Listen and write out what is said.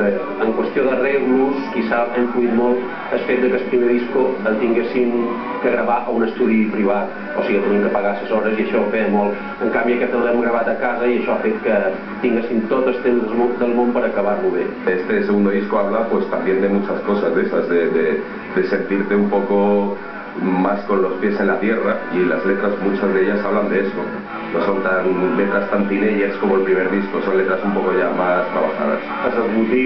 En qüestió d'arreglos, quizà ha influït molt el fet que el primer disco el tinguessin que gravar a un estudi privat, o sigui, tenim que pagar les hores i això feia molt. En canvi aquest l'hem gravat a casa i això ha fet que tinguessin tot el temps del món per acabar-lo bé. Este segundo disco habla pues también de muchas cosas de esas, de, de, de sentirte un poco más con los pies en la tierra y las letras, muchas de ellas hablan de eso. No son tan letras tan teenagers como el primer disco, son letras un poco ya más trabajadas. A les botigues